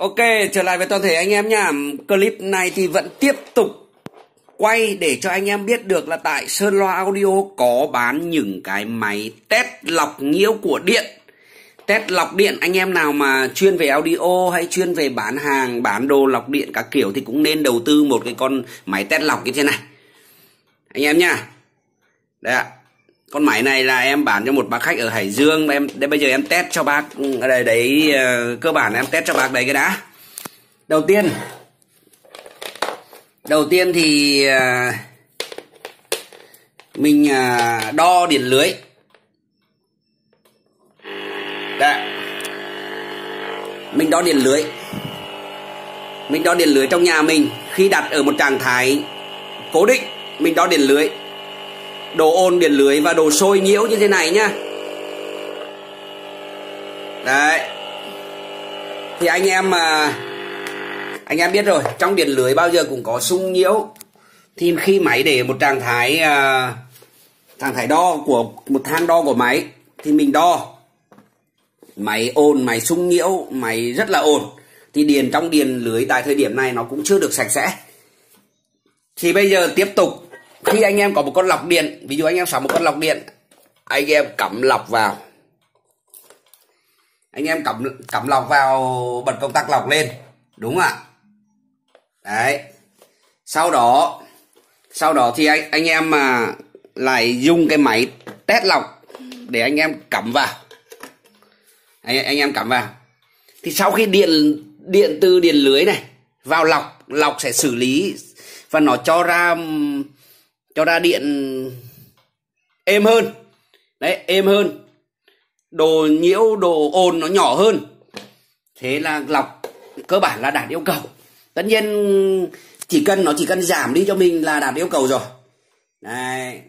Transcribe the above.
Ok, trở lại với toàn thể anh em nha. Clip này thì vẫn tiếp tục quay để cho anh em biết được là tại Sơn Loa Audio có bán những cái máy test lọc nhiễu của điện. Test lọc điện anh em nào mà chuyên về audio hay chuyên về bán hàng, bán đồ lọc điện các kiểu thì cũng nên đầu tư một cái con máy test lọc như thế này. Anh em nha. Đây ạ. Con máy này là em bán cho một bác khách ở Hải Dương em đây bây giờ em test cho bác ừ, ở đây đấy uh, cơ bản em test cho bác đấy cái đã. Đầu tiên đầu tiên thì uh, mình uh, đo điện lưới. Đây. Mình đo điện lưới. Mình đo điện lưới trong nhà mình khi đặt ở một trạng thái cố định, mình đo điện lưới đồ ôn điện lưới và đồ sôi nhiễu như thế này nhá. Đấy. Thì anh em mà anh em biết rồi trong điện lưới bao giờ cũng có sung nhiễu. Thì khi máy để một trạng thái uh, trạng thái đo của một thang đo của máy thì mình đo. Máy ồn máy sung nhiễu máy rất là ồn thì điền trong điền lưới tại thời điểm này nó cũng chưa được sạch sẽ. Thì bây giờ tiếp tục khi anh em có một con lọc điện ví dụ anh em sắm một con lọc điện anh em cắm lọc vào. Anh em cắm cắm lọc vào bật công tắc lọc lên đúng không ạ? Đấy. Sau đó sau đó thì anh anh em mà lại dùng cái máy test lọc để anh em cắm vào. Anh, anh em cắm vào. Thì sau khi điện điện từ điện lưới này vào lọc lọc sẽ xử lý và nó cho ra cho ra điện êm hơn. Đấy, êm hơn. Đồ nhiễu, đồ ồn nó nhỏ hơn. Thế là lọc, cơ bản là đạt yêu cầu. Tất nhiên chỉ cần, nó chỉ cần giảm đi cho mình là đạt yêu cầu rồi. Đấy.